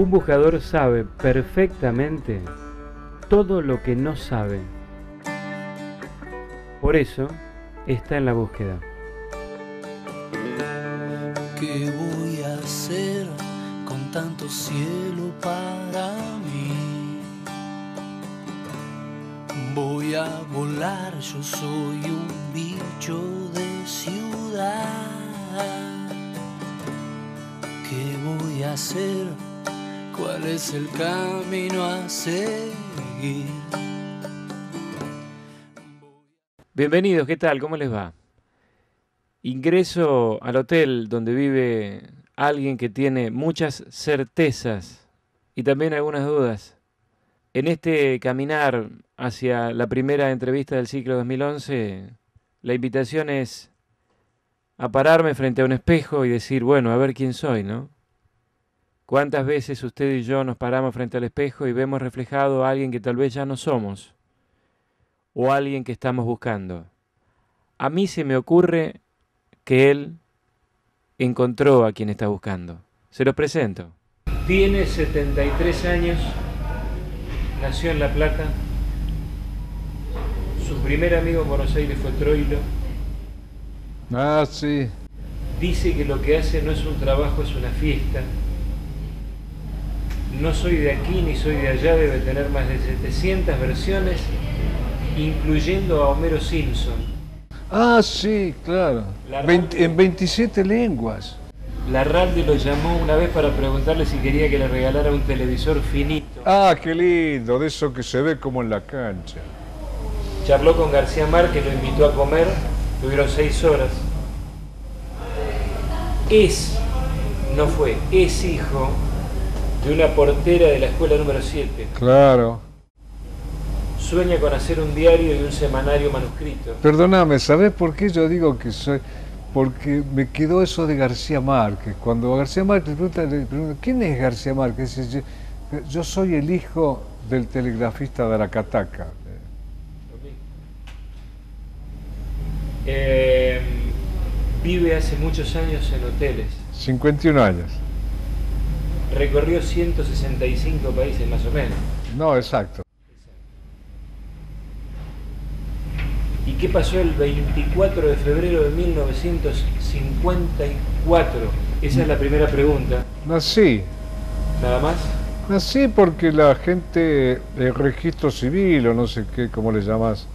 Un buscador sabe perfectamente todo lo que no sabe. Por eso está en la búsqueda. ¿Qué voy a hacer con tanto cielo para mí? Voy a volar, yo soy un bicho de ciudad. ¿Qué voy a hacer? ¿Cuál es el camino a seguir? Bienvenidos, ¿qué tal? ¿Cómo les va? Ingreso al hotel donde vive alguien que tiene muchas certezas y también algunas dudas. En este caminar hacia la primera entrevista del ciclo 2011, la invitación es a pararme frente a un espejo y decir, bueno, a ver quién soy, ¿no? ¿Cuántas veces usted y yo nos paramos frente al espejo y vemos reflejado a alguien que tal vez ya no somos o alguien que estamos buscando? A mí se me ocurre que él encontró a quien está buscando. Se los presento. Tiene 73 años, nació en La Plata. Su primer amigo en Buenos Aires fue Troilo. Ah, sí. Dice que lo que hace no es un trabajo, es una fiesta. No soy de aquí ni soy de allá, debe tener más de 700 versiones, incluyendo a Homero Simpson. Ah, sí, claro. Veinte- en 27 lenguas. La radio lo llamó una vez para preguntarle si quería que le regalara un televisor finito. Ah, qué lindo, de eso que se ve como en la cancha. Charló con García Márquez, lo invitó a comer, tuvieron seis horas. Es, no fue, es hijo de una portera de la escuela número 7. Claro. Sueña con hacer un diario y un semanario manuscrito. Perdóname, ¿sabes por qué yo digo que soy? Porque me quedó eso de García Márquez. Cuando García Márquez le pregunta, le pregunta, ¿quién es García Márquez? Dice, yo, yo soy el hijo del telegrafista de Aracataca. Eh, vive hace muchos años en hoteles. 51 años. Recorrió 165 países más o menos. No, exacto. ¿Y qué pasó el 24 de febrero de 1954? Esa es la primera pregunta. Nací. ¿Nada más? Nací porque la gente, el registro civil o no sé qué, cómo le llamas,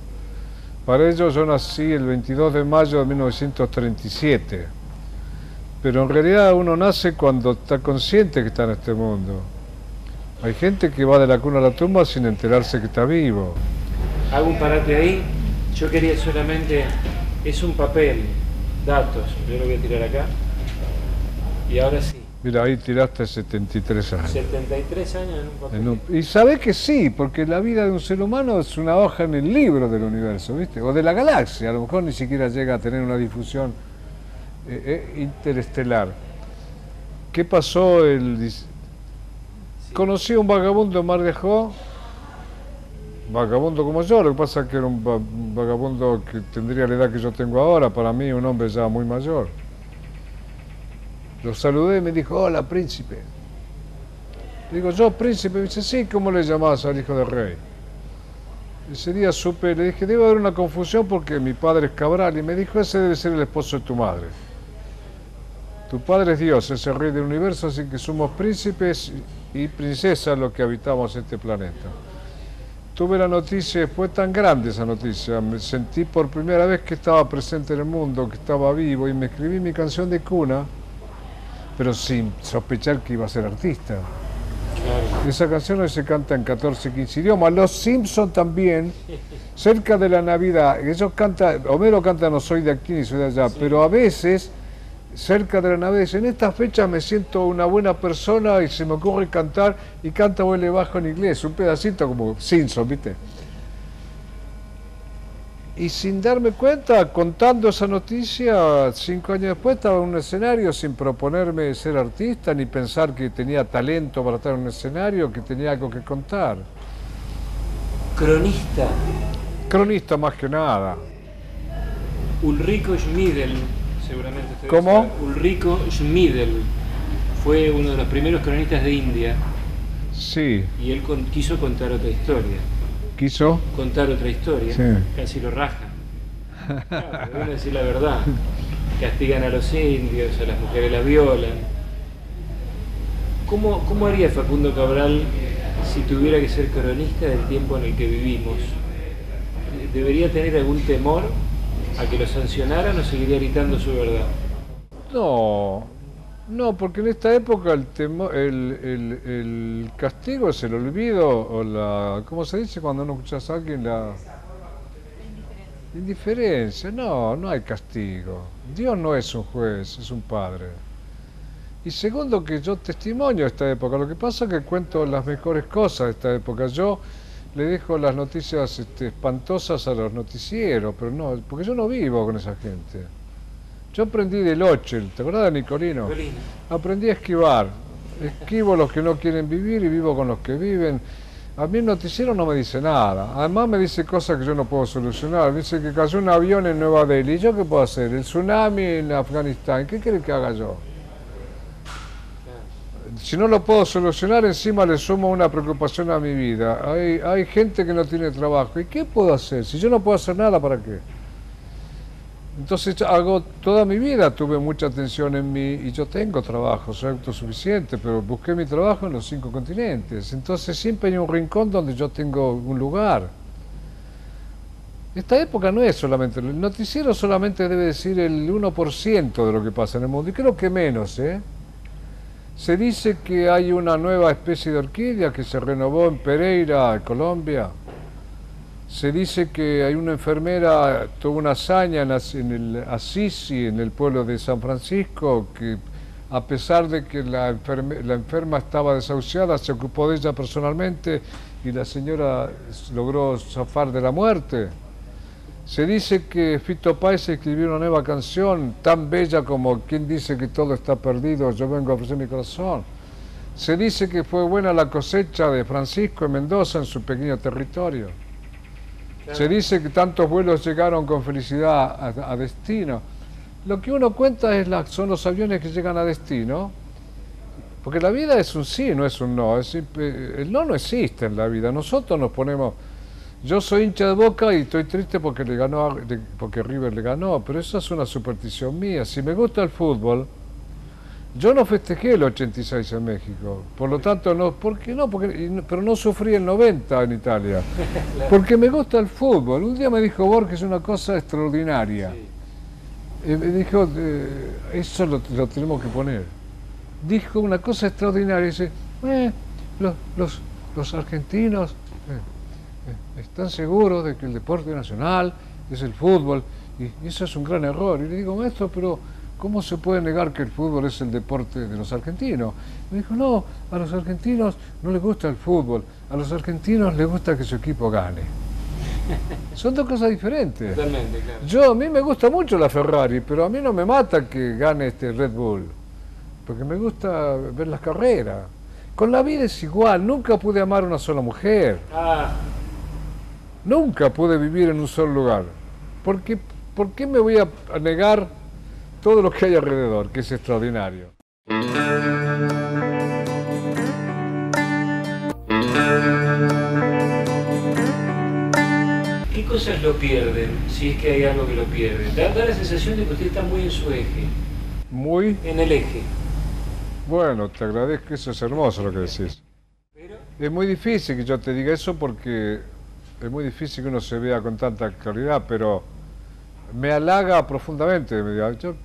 para ellos yo nací el 22 de mayo de 1937. Pero en realidad uno nace cuando está consciente que está en este mundo. Hay gente que va de la cuna a la tumba sin enterarse que está vivo. Hago un parate ahí. Yo quería solamente. Es un papel, datos. Yo lo voy a tirar acá. Y ahora sí. Mira, ahí tiraste 73 años. 73 años en un papel. En un- Y sabés que sí, porque la vida de un ser humano es una hoja en el libro del universo, ¿viste? O de la galaxia, a lo mejor ni siquiera llega a tener una difusión eh, eh, interestelar. ¿Qué pasó el... Sí. Conocí a un vagabundo en Mar de Ajó, vagabundo como yo, lo que pasa es que era un va- un vagabundo que tendría la edad que yo tengo ahora, para mí un hombre ya muy mayor. Lo saludé y me dijo, hola príncipe. Digo, yo príncipe, me dice, sí, ¿cómo le llamás al hijo del rey? Ese día supe, le dije, debe haber una confusión porque mi padre es Cabral y me dijo, ese debe ser el esposo de tu madre. Tu padre es Dios, es el rey del universo, así que somos príncipes y princesas los que habitamos este planeta. Tuve la noticia, fue tan grande esa noticia, me sentí por primera vez que estaba presente en el mundo, que estaba vivo y me escribí mi canción de cuna, pero sin sospechar que iba a ser artista. Esa canción hoy se canta en 14, 15 idiomas. Los Simpson también, cerca de la Navidad. Ellos cantan, Homero canta no soy de aquí ni soy de allá, pero a veces, cerca de la dicen, en esta fecha me siento una buena persona y se me ocurre cantar y canta huele bajo en inglés, un pedacito como Simpson, ¿viste? Y sin darme cuenta, contando esa noticia, cinco años después estaba en un escenario sin proponerme ser artista ni pensar que tenía talento para estar en un escenario, que tenía algo que contar. Cronista Cronista más que nada. Ulrico Schmidl, seguramente ¿Cómo? Ulrico Schmidl fue uno de los primeros cronistas de India. Sí. Y él quiso contar otra historia. ¿Quiso? Contar otra historia. Sí. Casi lo raja. Claro, decir la verdad. Castigan a los indios, a las mujeres las violan. ¿Cómo, ¿Cómo haría Facundo Cabral si tuviera que ser cronista del tiempo en el que vivimos? ¿Debería tener algún temor a que lo sancionaran o seguiría gritando su verdad? No, no, porque en esta época el, el, el, castigo es el olvido o la... ¿Cómo se dice cuando uno escucha a alguien? La indiferencia. No, no hay castigo. Dios no es un juez, es un padre. Y segundo, que yo testimonio esta época. Lo que pasa es que cuento las mejores cosas de esta época. Yo le dejo las noticias este, espantosas a los noticieros, pero no, porque yo no vivo con esa gente. Yo aprendí del Ochel, ¿te acuerdas de Nicolino? Aprendí a esquivar. Esquivo los que no quieren vivir y vivo con los que viven. A mí el noticiero no me dice nada. Además me dice cosas que yo no puedo solucionar. Dice que cayó un avión en Nueva Delhi. ¿Y yo qué puedo hacer? El tsunami en Afganistán. ¿Qué quiere que haga yo? Si no lo puedo solucionar, encima le sumo una preocupación a mi vida. Hay, hay gente que no tiene trabajo. ¿Y qué puedo hacer? Si yo no puedo hacer nada, ¿para qué? Entonces hago toda mi vida, tuve mucha atención en mí y yo tengo trabajo, soy autosuficiente, pero busqué mi trabajo en los cinco continentes. Entonces siempre hay un rincón donde yo tengo un lugar. Esta época no es solamente, el noticiero solamente debe decir el 1% de lo que pasa en el mundo, y creo que menos, ¿eh? Se dice que hay una nueva especie de orquídea que se renovó en Pereira, Colombia. Se dice que hay una enfermera, tuvo una hazaña en, el en el pueblo de San Francisco, que a pesar de que la, la enferma estaba desahuciada, se ocupó de ella personalmente y la señora logró zafar de la muerte. Se dice que Fito Páez escribió una nueva canción tan bella como quien dice que todo está perdido, yo vengo a ofrecer mi corazón. Se dice que fue buena la cosecha de Francisco en Mendoza en su pequeño territorio. Se dice que tantos vuelos llegaron con felicidad a, destino. Lo que uno cuenta es la, son los aviones que llegan a destino, porque la vida es un sí, no es un no. el no no existe en la vida. Nosotros nos ponemos yo soy hincha de Boca y estoy triste porque le ganó porque River le ganó, pero esa es una superstición mía. Si me gusta el fútbol, yo no festejé el 86 en México, por lo tanto no, ¿por qué no? Porque, pero no sufrí el 90 en Italia, porque me gusta el fútbol. Un día me dijo Borges una cosa extraordinaria. me dijo, eh, eso lo, tenemos que poner. Dijo una cosa extraordinaria, dice, eh, los, los, los argentinos eh, están seguros de que el deporte nacional es el fútbol, y, eso es un gran error. Y le digo, maestro, pero ¿cómo se puede negar que el fútbol es el deporte de los argentinos? Me dijo, no, a los argentinos no les gusta el fútbol, a los argentinos les gusta que su equipo gane. Son dos cosas diferentes. Totalmente, claro. Yo, a mí me gusta mucho la Ferrari, pero a mí no me mata que gane este Red Bull, porque me gusta ver las carreras. Con la vida es igual, nunca pude amar a una sola mujer. Ah. Nunca pude vivir en un solo lugar. ¿Por qué, ¿Por qué me voy a negar todo lo que hay alrededor, que es extraordinario? ¿Qué cosas lo pierden, si es que hay algo que lo pierden? Da, da la sensación de que usted está muy en su eje. Muy. En el eje. Bueno, te agradezco, eso es hermoso lo que decís. Pero... Es muy difícil que yo te diga eso porque es muy difícil que uno se vea con tanta claridad, pero me halaga profundamente. Yo,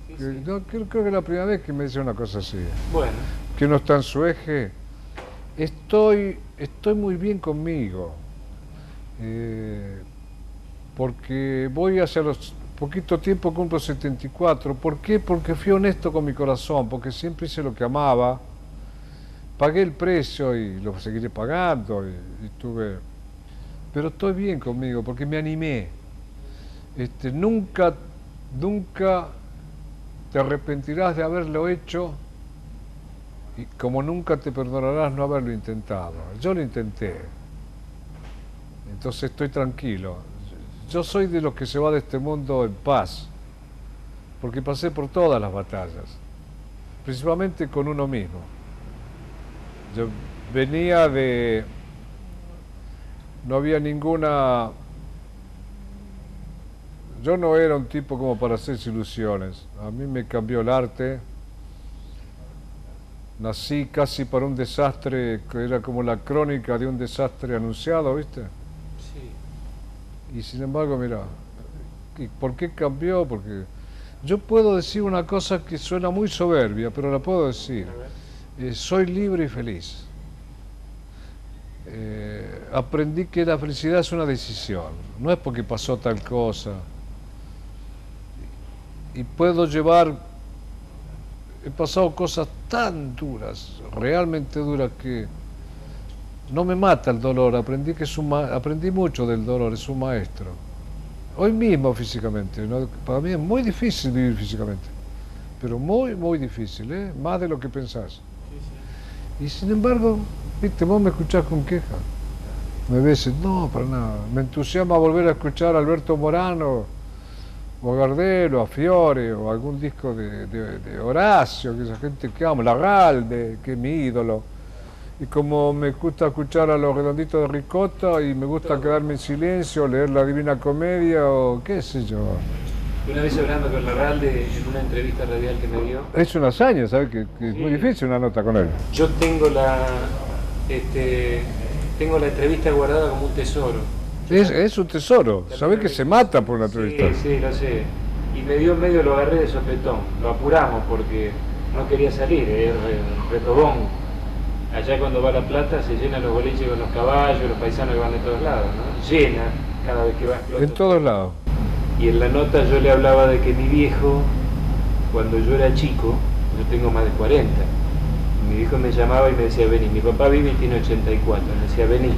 creo, que es la primera vez que me dice una cosa así. Bueno. Que uno está en su eje. Estoy, estoy muy bien conmigo. Eh, porque voy hacia los poquito tiempo cumplo 74. ¿Por qué? Porque fui honesto con mi corazón, porque siempre hice lo que amaba. Pagué el precio y lo seguiré pagando y, y tuve pero estoy bien conmigo porque me animé. Este, nunca, nunca te arrepentirás de haberlo hecho y como nunca te perdonarás no haberlo intentado. Yo lo intenté. Entonces estoy tranquilo. Yo soy de los que se va de este mundo en paz, porque pasé por todas las batallas, principalmente con uno mismo. Yo venía de... No había ninguna... Yo no era un tipo como para hacer ilusiones. A mí me cambió el arte. Nací casi para un desastre que era como la crónica de un desastre anunciado, ¿viste? Sí. Y sin embargo, mira, ¿y por qué cambió? Porque yo puedo decir una cosa que suena muy soberbia, pero la puedo decir. Eh, soy libre y feliz. Eh, aprendí que la felicidad es una decisión, no es porque pasó tal cosa. Y puedo llevar, he pasado cosas tan duras, realmente duras que no me mata el dolor, aprendí, que es un aprendí mucho del dolor, es un maestro. Hoy mismo físicamente, para mí es muy difícil vivir físicamente, pero muy, muy difícil, ¿eh? más de lo que pensás. Y sin embargo, viste, vos me escuchás con queja. Me ves, no, para nada. Me entusiasma volver a escuchar a Alberto Morano, o a Gardel, a Fiore, o algún disco de, Horacio, que esa gente que amo, Larralde, que es mi ídolo. Y como me gusta escuchar a los redonditos de ricota y me gusta quedarme en silencio, leer la Divina Comedia o qué sé yo. Una vez hablando con Larralde en una entrevista radial que me dio. Es una hazaña, ¿sabes? Que, es muy difícil una nota con él. Yo tengo la, este, tengo la entrevista guardada como un tesoro. Es, un tesoro, ¿sabes que se mata por una entrevista? Sí, sí, lo sé. Y me dio medio, lo agarré de sopetón. Lo apuramos porque no quería salir, es retobón. Allá cuando va la plata se llenan los boliches con los caballos, los paisanos que van de todos lados, ¿no? Llena cada vez que va En todos lados. Y en la nota yo le hablaba de que mi viejo, cuando yo era chico, yo tengo más de 40, mi viejo me llamaba y me decía, vení, mi papá vive y tiene 84, me decía, vení,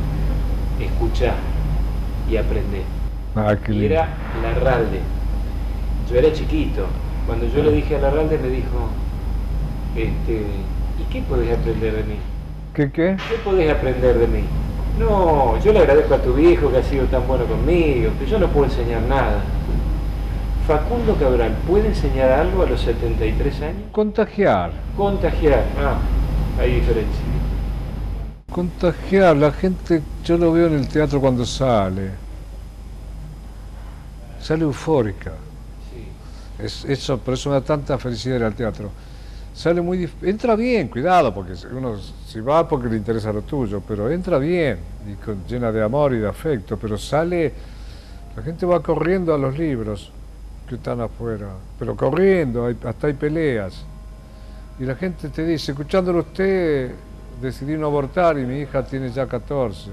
escuchá y aprendé. Ah, y era Larralde. Yo era chiquito. Cuando yo le dije a Larralde me dijo, este, ¿y qué podés aprender de mí? ¿Qué qué? ¿Qué podés aprender de mí? No, yo le agradezco a tu viejo que ha sido tan bueno conmigo, pero yo no puedo enseñar nada. Facundo Cabral, ¿puede enseñar algo a los 73 años? Contagiar. Contagiar, ah, hay diferencia. Contagiar, la gente, yo lo veo en el teatro cuando sale. Sale eufórica. Sí. Es, eso, por eso me da tanta felicidad ir al teatro. Sale muy entra bien, cuidado, porque uno si va porque le interesa lo tuyo, pero entra bien, y con, llena de amor y de afecto, pero sale, la gente va corriendo a los libros que están afuera, pero corriendo, hasta hay peleas. Y la gente te dice, escuchándolo usted, decidí no abortar y mi hija tiene ya 14.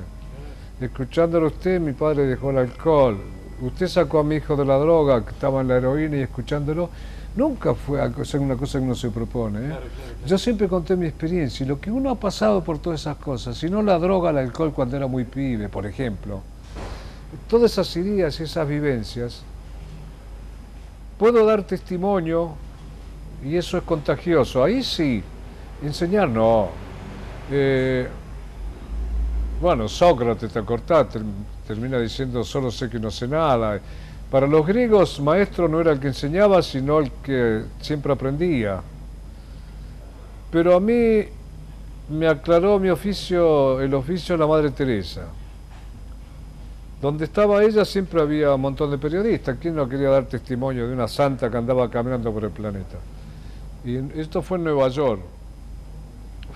Escuchándolo usted, mi padre dejó el alcohol. Usted sacó a mi hijo de la droga, que estaba en la heroína, y escuchándolo, nunca fue una cosa que uno se propone. ¿eh? Yo siempre conté mi experiencia y lo que uno ha pasado por todas esas cosas, si no la droga, el alcohol cuando era muy pibe, por ejemplo, todas esas ideas y esas vivencias, puedo dar testimonio y eso es contagioso. Ahí sí, enseñar no. Eh, bueno, Sócrates, te acordás, termina diciendo solo sé que no sé nada. Para los griegos, maestro no era el que enseñaba, sino el que siempre aprendía. Pero a mí me aclaró mi oficio, el oficio de la Madre Teresa. Donde estaba ella siempre había un montón de periodistas. ¿Quién no quería dar testimonio de una santa que andaba caminando por el planeta? Y esto fue en Nueva York.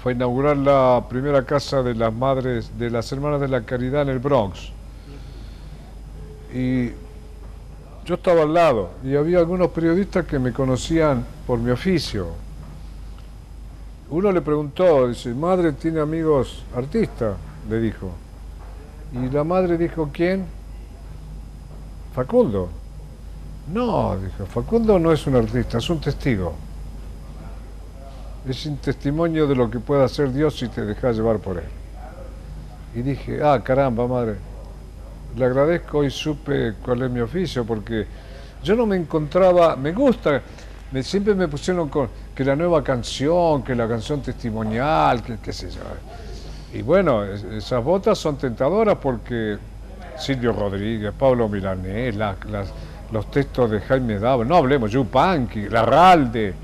Fue a inaugurar la primera casa de las madres, de las hermanas de la caridad en el Bronx. Y yo estaba al lado y había algunos periodistas que me conocían por mi oficio. Uno le preguntó, dice, madre tiene amigos artistas, le dijo. Y la madre dijo, ¿quién? Facundo. No, dijo, Facundo no es un artista, es un testigo. Es un testimonio de lo que puede hacer Dios si te dejas llevar por él. Y dije, ah, caramba, madre, le agradezco y supe cuál es mi oficio, porque yo no me encontraba, me gusta, me, siempre me pusieron con que la nueva canción, que la canción testimonial, que qué sé yo. Y bueno, esas botas son tentadoras porque Silvio Rodríguez, Pablo Milanés, los textos de Jaime Davo, no hablemos, Yupanqui, Larralde,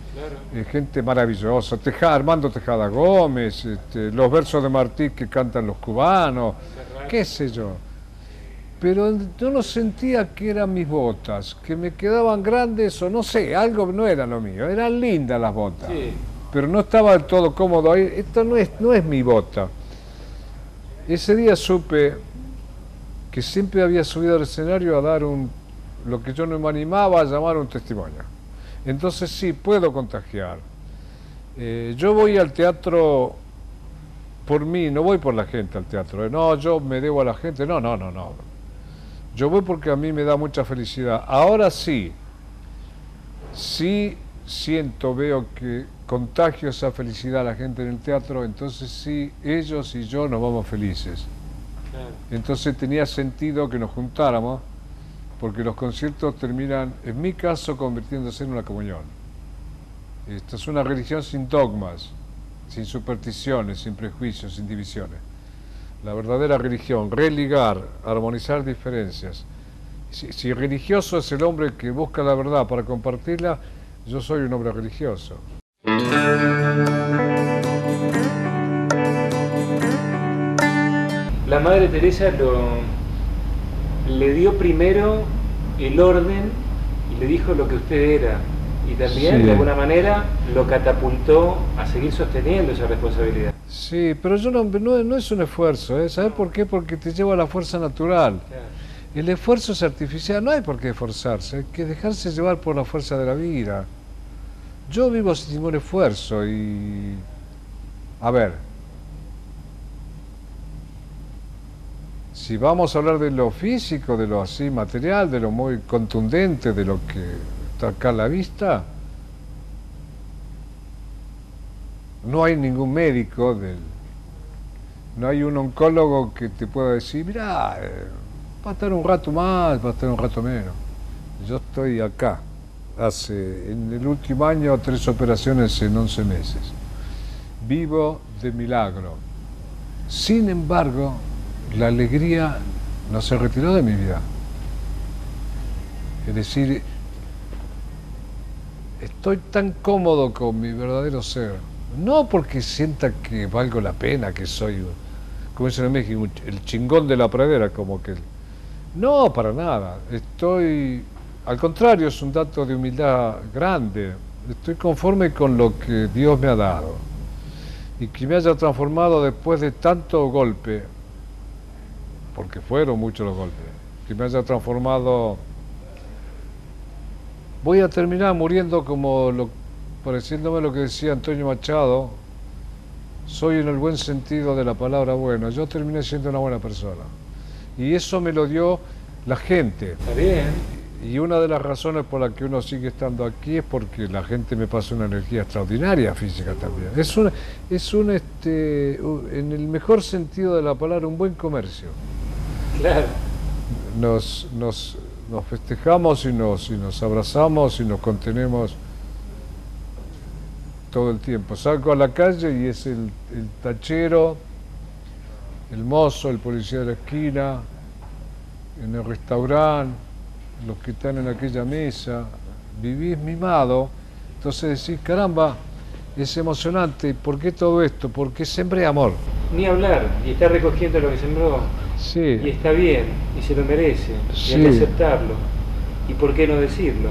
eh, gente maravillosa, Armando Tejada Gómez, este, los versos de Martí que cantan los cubanos, qué sé yo. Pero yo no sentía que eran mis botas, que me quedaban grandes o no sé, algo no era lo mío, eran lindas las botas. Pero no estaba del todo cómodo ahí, esto no es, no es mi bota. Ese día supe que siempre había subido al escenario a dar un, lo que yo no me animaba a llamar un testimonio. Entonces sí, puedo contagiar. Eh, yo voy al teatro por mí, no voy por la gente al teatro. Eh. No, yo me debo a la gente. No, no, no, no. Yo voy porque a mí me da mucha felicidad. Ahora sí, sí siento, veo que contagio esa felicidad a la gente en el teatro, entonces sí, ellos y yo nos vamos felices. Entonces tenía sentido que nos juntáramos porque los conciertos terminan, en mi caso, convirtiéndose en una comunión. Esta es una religión sin dogmas, sin supersticiones, sin prejuicios, sin divisiones. La verdadera religión, religar, armonizar diferencias. Si, si, religioso es el hombre que busca la verdad para compartirla, yo soy un hombre religioso. La Madre Teresa lo, le dio primero el orden y le dijo lo que usted era. Y también, de alguna manera, lo catapultó a seguir sosteniendo esa responsabilidad. Sí, pero yo no, no, es un esfuerzo, ¿eh? ¿sabes por qué? Porque te lleva a la fuerza natural. El esfuerzo es artificial, no hay por qué esforzarse, hay que dejarse llevar por la fuerza de la vida. Yo vivo sin ningún esfuerzo y... A ver, si vamos a hablar de lo físico, de lo así material, de lo muy contundente, de lo que está acá a la vista, no hay ningún médico, del, no hay un oncólogo que te pueda decir, mira, eh, va a estar un rato más, va a estar un rato menos. Yo estoy acá, hace en el último año tres operaciones en 11 meses. Vivo de milagro. Sin embargo, la alegría no se retiró de mi vida. Es decir, estoy tan cómodo con mi verdadero ser, no porque sienta que valgo la pena, que soy, como dicen en México, el chingón de la pradera, como que... No, para nada. Estoy, al contrario, es un dato de humildad grande. Estoy conforme con lo que Dios me ha dado y que me haya transformado después de tanto golpe porque fueron muchos los golpes, que me haya transformado. Voy a terminar muriendo como lo, pareciéndome lo que decía Antonio Machado, soy en el buen sentido de la palabra bueno, yo terminé siendo una buena persona. Y eso me lo dio la gente. Está bien. Y una de las razones por las que uno sigue estando aquí es porque la gente me pasa una energía extraordinaria física también. Es un, es un este, en el mejor sentido de la palabra, un buen comercio. Nos, nos, nos festejamos y nos, y nos abrazamos y nos contenemos todo el tiempo. Salgo a la calle y es el, el, tachero, el mozo, el policía de la esquina, en el restaurante, los que están en aquella mesa. Vivís mimado, entonces decís, caramba, es emocionante. ¿Por qué todo esto? Porque sembré amor. Ni hablar, y está recogiendo lo que sembró. Sí. Y está bien, y se lo merece, y hay que aceptarlo. ¿Y por qué no decirlo?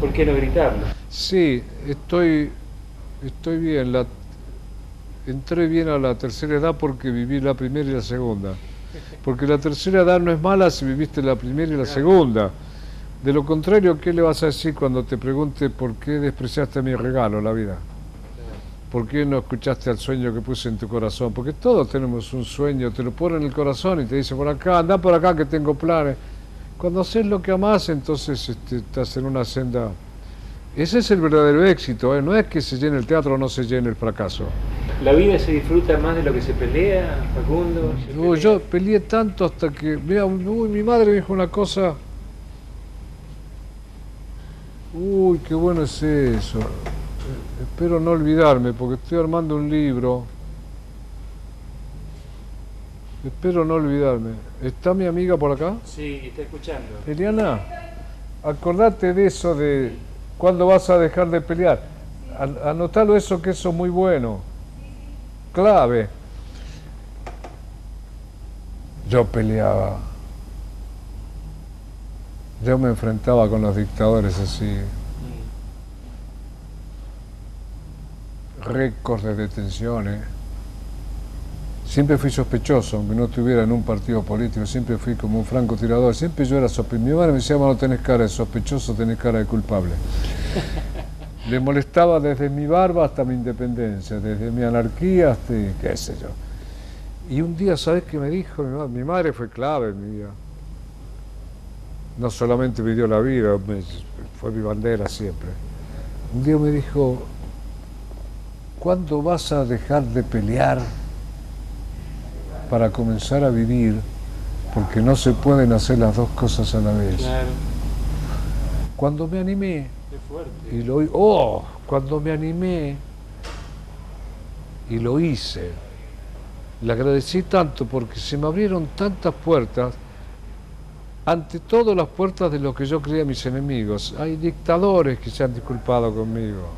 ¿Por qué no gritarlo? Sí, estoy, estoy bien. La, entré bien a la tercera edad porque viví la primera y la segunda. Porque la tercera edad no es mala si viviste la primera y la segunda. De lo contrario, ¿qué le vas a decir cuando te pregunte por qué despreciaste mi regalo, la vida? ¿Por qué no escuchaste al sueño que puse en tu corazón? Porque todos tenemos un sueño, te lo pone en el corazón y te dice, por acá, anda por acá que tengo planes. Cuando haces lo que amas, entonces este, estás en una senda... Ese es el verdadero éxito, ¿eh? no es que se llene el teatro o no se llene el fracaso. ¿La vida se disfruta más de lo que se pelea, Facundo? Yo peleé tanto hasta que... Mira, uy, mi madre me dijo una cosa... Uy, qué bueno es eso espero no olvidarme porque estoy armando un libro. Espero no olvidarme. ¿Está mi amiga por acá? Sí, está escuchando. Eliana, acordate de eso de cuándo vas a dejar de pelear. Anotalo eso, que eso es muy bueno. Clave. Yo peleaba. Yo me enfrentaba con los dictadores así. Récords de detenciones. Siempre fui sospechoso, aunque no estuviera en un partido político, siempre fui como un francotirador, siempre yo era sospechoso. Mi madre me decía, no tenés cara de sospechoso, tenés cara de culpable. Le molestaba desde mi barba hasta mi independencia, desde mi anarquía hasta qué sé yo. Y un día, ¿sabes qué me dijo? Mi madre fue clave en mi vida. No solamente me dio la vida, fue mi bandera siempre. Un día me dijo, ¿cuándo vas a dejar de pelear para comenzar a vivir? Porque no se pueden hacer las dos cosas a la vez. Cuando me animé, y lo, oh, cuando me animé y lo hice, le agradecí tanto porque se me abrieron tantas puertas, ante todo las puertas de lo que yo creía mis enemigos. Hay dictadores que se han disculpado conmigo,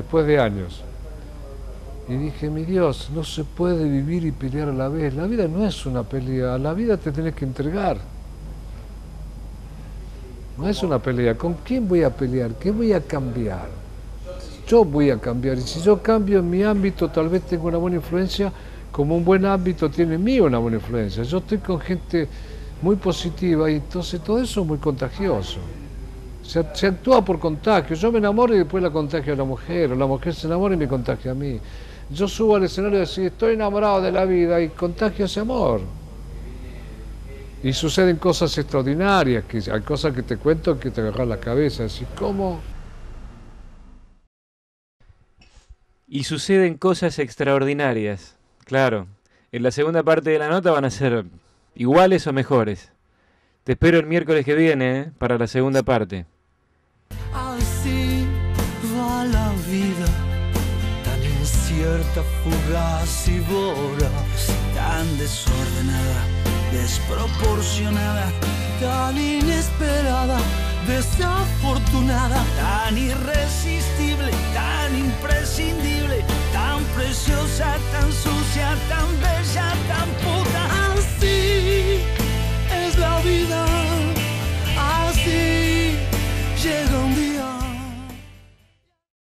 después de años. Y dije, mi Dios, no se puede vivir y pelear a la vez. La vida no es una pelea, la vida te tenés que entregar. No es una pelea. ¿Con quién voy a pelear? ¿Qué voy a cambiar? Yo voy a cambiar. Y si yo cambio en mi ámbito, tal vez tengo una buena influencia, como un buen ámbito tiene en mí una buena influencia. Yo estoy con gente muy positiva y entonces todo eso es muy contagioso. Se, actúa por contagio. Yo me enamoro y después la contagio a la mujer, o la mujer se enamora y me contagia a mí. Yo subo al escenario y decir, estoy enamorado de la vida y contagio ese amor. Y suceden cosas extraordinarias, que hay cosas que te cuento que te agarran la cabeza, así como... Y suceden cosas extraordinarias, claro. En la segunda parte de la nota van a ser iguales o mejores. Te espero el miércoles que viene ¿eh? para la segunda parte. vista fugaz y voraz, tan desordenada, desproporcionada, tan inesperada, desafortunada, tan irresistible, tan imprescindible, tan preciosa, tan sucia, tan bella, tan puta. Así es la vida.